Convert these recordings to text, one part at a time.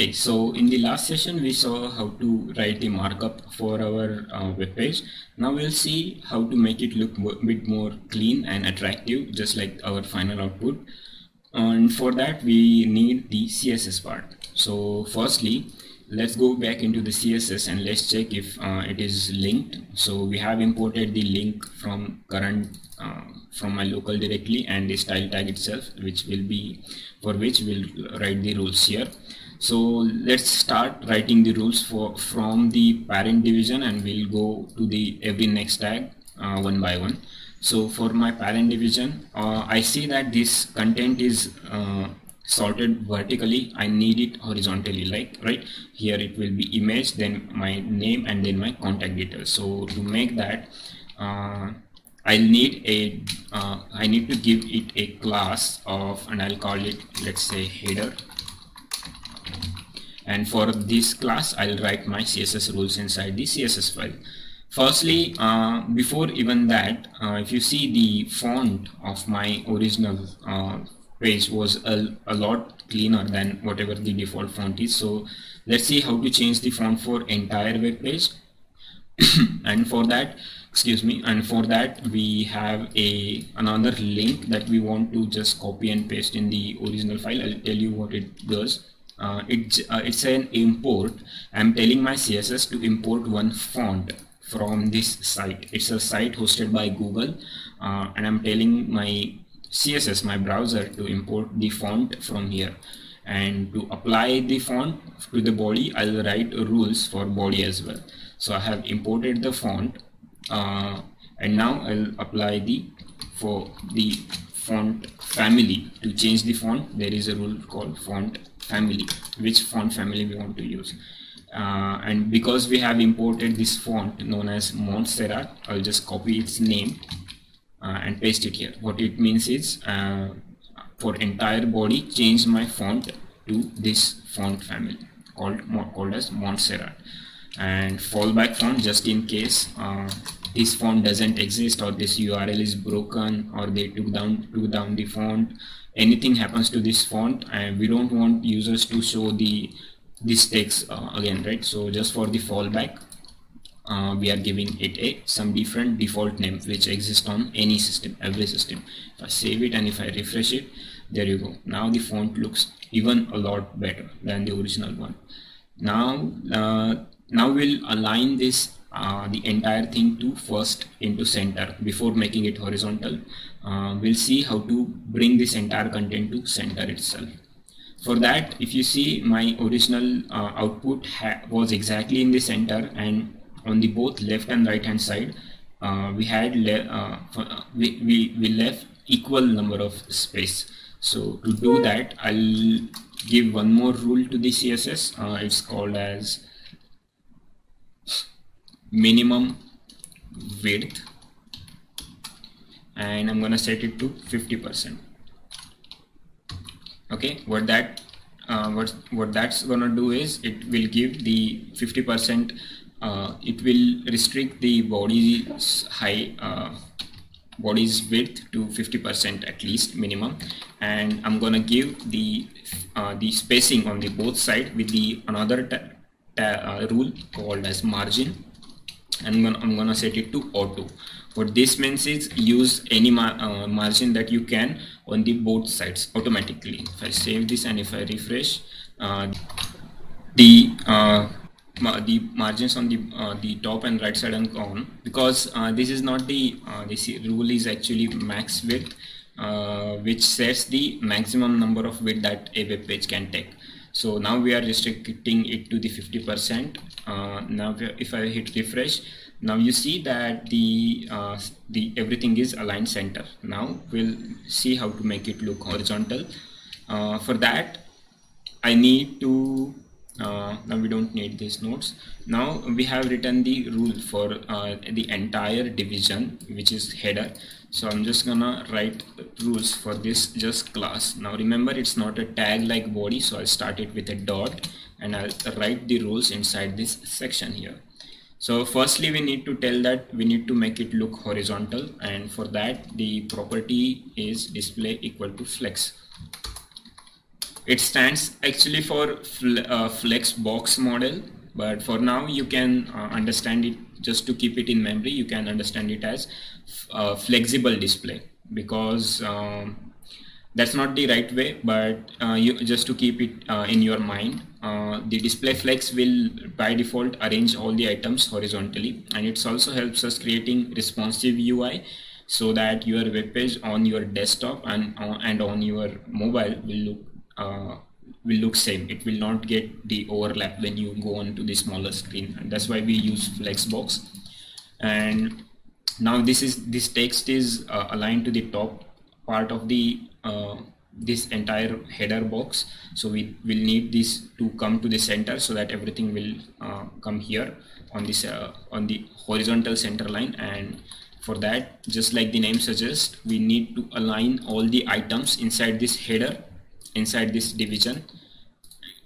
Okay, so in the last session we saw how to write the markup for our uh, web page. Now we'll see how to make it look a bit more clean and attractive just like our final output. And for that we need the CSS part. So firstly, let's go back into the CSS and let's check if uh, it is linked. So we have imported the link from current uh, from my local directly and the style tag itself which will be for which we'll write the rules here so let's start writing the rules for from the parent division and we'll go to the every next tag uh, one by one. So for my parent division uh, I see that this content is uh, sorted vertically. I need it horizontally like right? Here it will be image then my name and then my contact details. So to make that uh, I'll need a uh, I need to give it a class of and I'll call it let's say header and for this class I'll write my CSS rules inside the CSS file. Firstly uh, before even that uh, if you see the font of my original uh, page was a, a lot cleaner than whatever the default font is. So let's see how to change the font for entire web page. And for that excuse me and for that we have a another link that we want to just copy and paste in the original file. I'll tell you what it does uh, it's uh, it's an import. I'm telling my CSS to import one font from this site. It's a site hosted by Google uh, and I'm telling my CSS my browser to import the font from here. And to apply the font to the body I'll write rules for body as well. So I have imported the font uh, and now I'll apply the for the font family. To change the font there is a rule called font family which font family we want to use. Uh, and because we have imported this font known as Montserrat I'll just copy its name uh, and paste it here. What it means is uh, for entire body change my font to this font family called called as Montserrat and fallback font just in case uh, this font doesn't exist or this URL is broken or they took down took down the font. Anything happens to this font and we don't want users to show the this text uh, again right? So just for the fallback uh, we are giving it a some different default name which exists on any system every system. If I save it and if I refresh it there you go. Now the font looks even a lot better than the original one. Now uh, now we'll align this uh, the entire thing to first into center before making it horizontal. Uh, we'll see how to bring this entire content to center itself. For that if you see my original uh, output was exactly in the center and on the both left and right hand side uh, we had uh, uh, we, we, we left equal number of space. So to do that I'll give one more rule to the CSS it's called as minimum width and I'm gonna set it to 50% okay what that uh, what what that's gonna do is it will give the 50% uh, it will restrict the body's high uh, body's width to 50% at least minimum. And I'm gonna give the uh, the spacing on the both side with the another uh, rule called as margin I'm gonna, I'm gonna set it to auto what this means is use any mar uh, margin that you can on the both sides automatically. If I save this and if I refresh uh, the uh, the margins on the uh, the top and right side are gone because uh, this is not the uh, this rule is actually max width which sets the maximum number of width that a web page can take so now we are restricting it to the 50 percent. Uh, now if I hit refresh now you see that the uh, the everything is aligned center. Now we'll see how to make it look horizontal. Uh, for that I need to uh, now we don't need these nodes. Now we have written the rule for uh, the entire division which is header so I'm just gonna write rules for this just class. Now remember it's not a tag like body so I'll start it with a dot and I'll write the rules inside this section here. So firstly we need to tell that we need to make it look horizontal and for that the property is display equal to flex. It stands actually for fl uh, flex box model but for now you can uh, understand it just to keep it in memory you can understand it as uh, flexible display because um, that's not the right way but uh, you just to keep it uh, in your mind uh, the display flex will by default arrange all the items horizontally and it also helps us creating responsive UI so that your web page on your desktop and uh, and on your mobile will look will look same. It will not get the overlap when you go on to the smaller screen. And that's why we use flexbox. And now this is this text is uh, aligned to the top part of the uh, this entire header box. So we will need this to come to the center so that everything will uh, come here on this uh, on the horizontal center line. And for that just like the name suggests we need to align all the items inside this header inside this division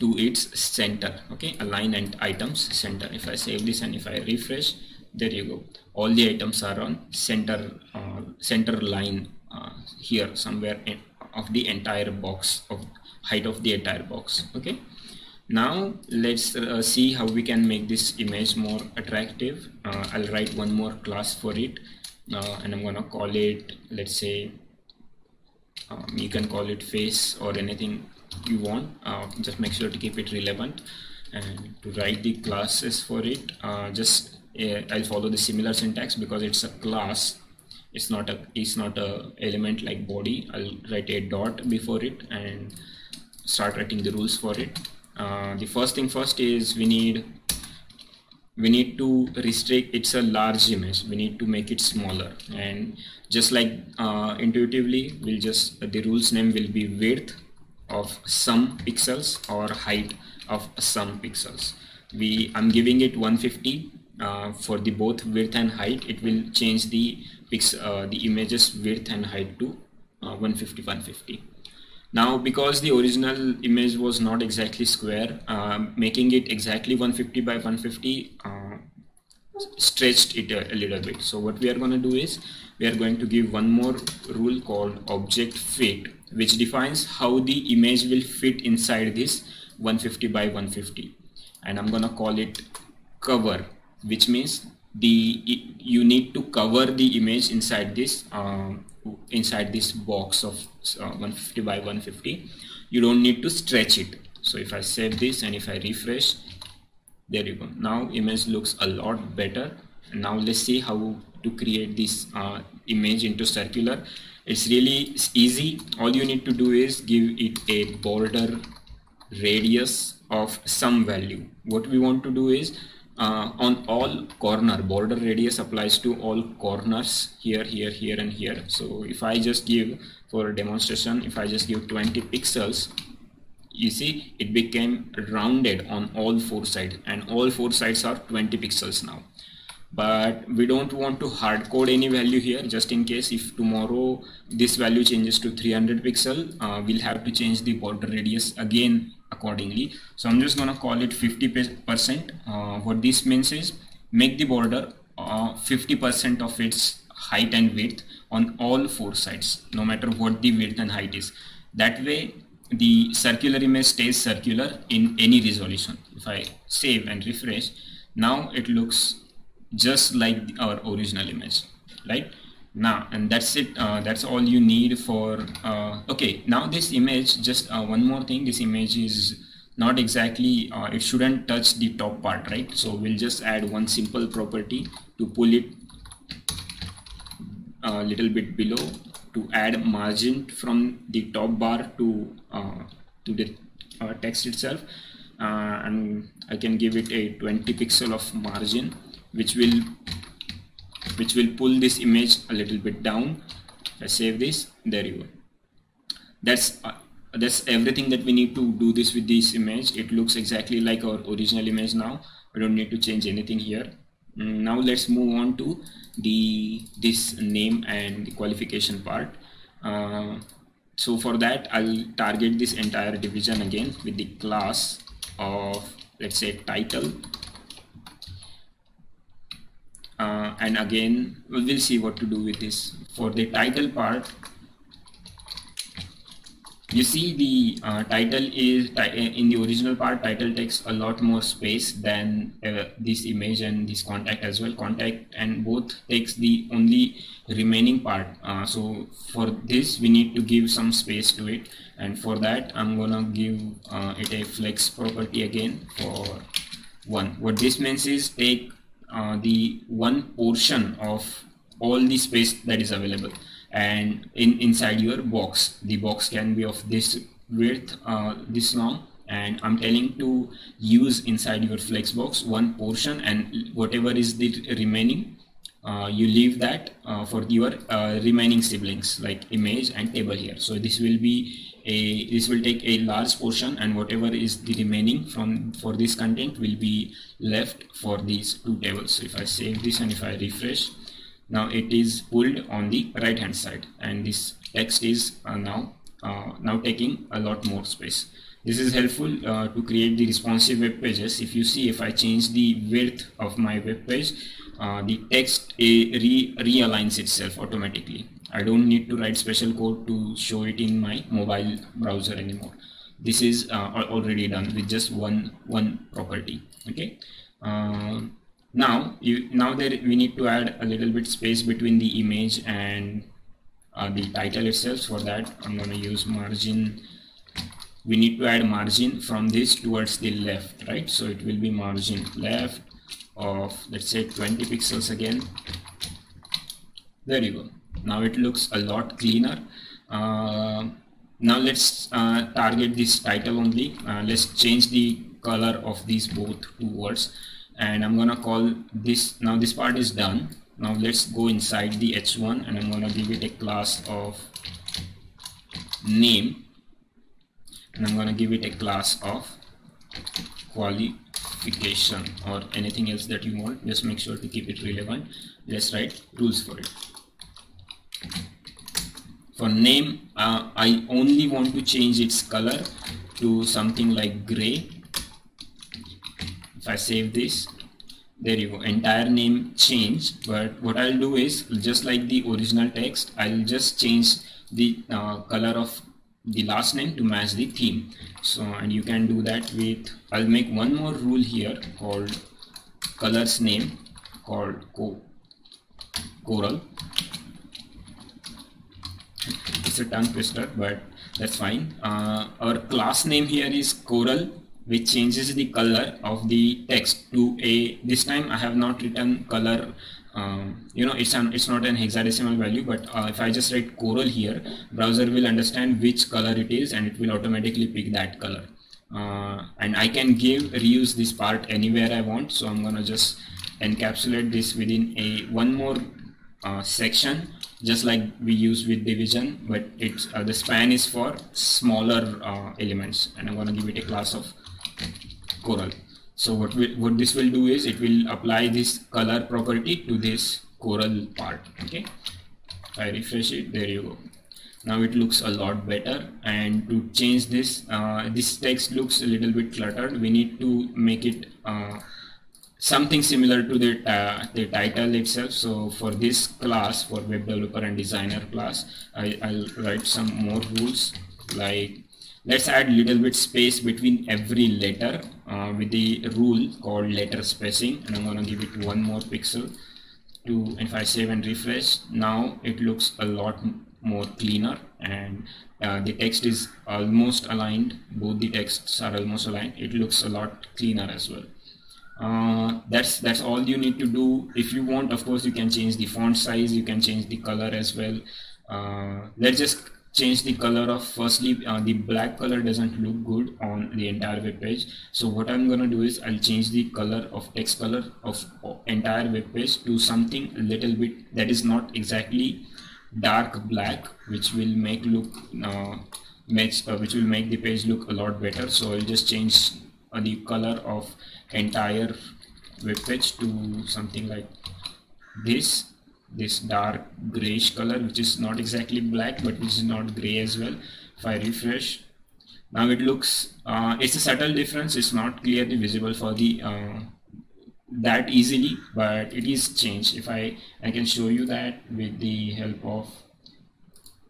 to its center okay? Align and items center. If I save this and if I refresh there you go. All the items are on center uh, center line uh, here somewhere in, of the entire box of height of the entire box okay? Now let's uh, see how we can make this image more attractive. Uh, I'll write one more class for it. Uh, and I'm gonna call it let's say um, you can call it face or anything you want. Uh, just make sure to keep it relevant and to write the classes for it. Uh, just uh, I'll follow the similar syntax because it's a class. It's not a it's not a element like body. I'll write a dot before it and start writing the rules for it. Uh, the first thing first is we need we need to restrict it's a large image we need to make it smaller. And just like uh, intuitively we'll just the rules name will be width of some pixels or height of some pixels. We i'm giving it 150 uh, for the both width and height. It will change the pix uh, the images width and height to uh, 150 150 now because the original image was not exactly square, uh, making it exactly 150 by 150 uh, stretched it a, a, little bit. So what we are going to do is we are going to give one more rule called object fit which defines how the image will fit inside this 150 by 150 and I'm going to call it cover which means the you need to cover the image inside this um, inside this box of uh, 150 by 150 you don't need to stretch it. So if I save this and if I refresh there you go. Now image looks a lot better. Now let's see how to create this uh, image into circular. It's really easy. All you need to do is give it a border radius of some value. What we want to do is uh, on all corner border radius applies to all corners here here here and here. So if I just give for a demonstration if I just give 20 pixels you see it became rounded on all four sides and all four sides are 20 pixels now. But we don't want to hard code any value here just in case if tomorrow this value changes to 300 pixel uh, we'll have to change the border radius again accordingly. So i'm just going to call it 50 percent. Uh, what this means is make the border uh, 50 percent of its height and width on all four sides no matter what the width and height is. That way the circular image stays circular in any resolution. If i save and refresh now it looks just like our original image right now and that's it uh, that's all you need for uh, okay now this image just uh, one more thing this image is not exactly uh, it shouldn't touch the top part right? So we'll just add one simple property to pull it a uh, little bit below to add margin from the top bar to uh, to the text itself. And I can give it a 20 pixel of margin which will which will pull this image a little bit down. I save this. There you go. That's uh, that's everything that we need to do this with this image. It looks exactly like our original image now. We don't need to change anything here. Mm, now let's move on to the this name and the qualification part. Uh, so for that I'll target this entire division again with the class of let's say title uh, and again we'll see what to do with this. For the title part you see the uh, title is in the original part title takes a lot more space than uh, this image and this contact as well. Contact and both takes the only remaining part. Uh, so for this we need to give some space to it. And for that I'm gonna give uh, it a flex property again for one. What this means is take uh, the one portion of all the space that is available. And in inside your box the box can be of this width uh, this long. And I'm telling to use inside your flexbox one portion and whatever is the remaining you leave that uh, for your uh, remaining siblings like image and table here. So this will be a this will take a large portion and whatever is the remaining from for this content will be left for these two tables. So if I save this and if I refresh now it is pulled on the right hand side and this text is uh, now uh, now taking a lot more space. This is helpful uh, to create the responsive web pages. If you see if I change the width of my web page uh, the text re realigns itself automatically. I don't need to write special code to show it in my mobile browser anymore. This is uh, already done with just one one property okay? Uh, now you now there we need to add a little bit space between the image and uh, the title itself. For that I'm going to use margin. We need to add margin from this towards the left right? So it will be margin left of let's say 20 pixels again. There you go now it looks a lot cleaner. Uh, now let's uh, target this title only. Uh, let's change the color of these both two words and I'm gonna call this now this part is done. Now let's go inside the h1 and I'm gonna give it a class of name. And I'm gonna give it a class of or anything else that you want just make sure to keep it relevant. Let's write rules for it. For name uh, I only want to change its color to something like gray. If I save this there you go. Entire name change but what I'll do is just like the original text I'll just change the uh, color of the last name to match the theme so and you can do that with I'll make one more rule here called colors name called co coral. It's a tongue twister but that's fine. Uh, our class name here is coral which changes the color of the text to a this time I have not written color um, you know it's an it's not an hexadecimal value but uh, if I just write coral here browser will understand which color it is and it will automatically pick that color. Uh, and I can give reuse this part anywhere I want. So I'm gonna just encapsulate this within a one more uh, section just like we use with division but it's uh, the span is for smaller uh, elements. And I'm gonna give it a class of coral so what what this will do is it will apply this color property to this coral part okay? I refresh it there you go. Now it looks a lot better and to change this uh, this text looks a little bit cluttered. We need to make it uh, something similar to the, uh, the title itself. So for this class for web developer and designer class I, I'll write some more rules like let's add little bit space between every letter uh, with the rule called letter spacing and I'm gonna give it one more pixel to if I save and refresh. Now it looks a lot more cleaner and uh, the text is almost aligned. Both the texts are almost aligned. It looks a lot cleaner as well. Uh, that's that's all you need to do. If you want of course you can change the font size you can change the color as well. Uh, let's just change the color of firstly uh, the black color doesn't look good on the entire web page. So what i'm gonna do is i'll change the color of text color of entire web page to something a little bit that is not exactly dark black which will make look uh, uh, which will make the page look a lot better. So i'll just change uh, the color of entire web page to something like this this dark grayish color which is not exactly black but which is not gray as well if I refresh. Now it looks uh, it's a subtle difference. It's not clearly visible for the uh, that easily but it is changed. If I I can show you that with the help of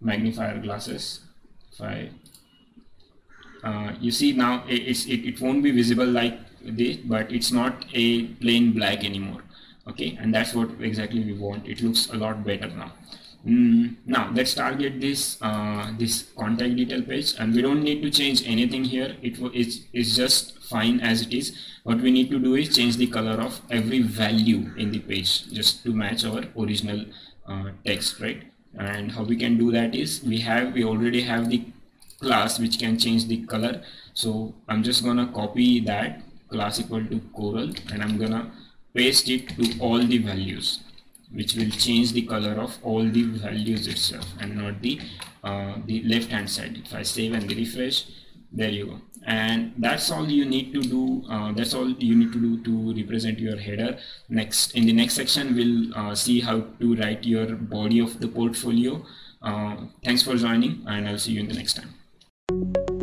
magnifier glasses. If I uh, you see now it, it, it won't be visible like this but it's not a plain black anymore okay and that's what exactly we want. It looks a lot better now. Mm, now let's target this uh, this contact detail page. And we don't need to change anything here. It is just fine as it is. What we need to do is change the color of every value in the page just to match our original uh, text right? And how we can do that is we have we already have the class which can change the color. So I'm just gonna copy that class equal to coral and I'm gonna paste it to all the values which will change the color of all the values itself and not the uh, the left hand side. If I save and refresh there you go. And that's all you need to do uh, that's all you need to do to represent your header. Next in the next section we'll uh, see how to write your body of the portfolio. Uh, thanks for joining and I'll see you in the next time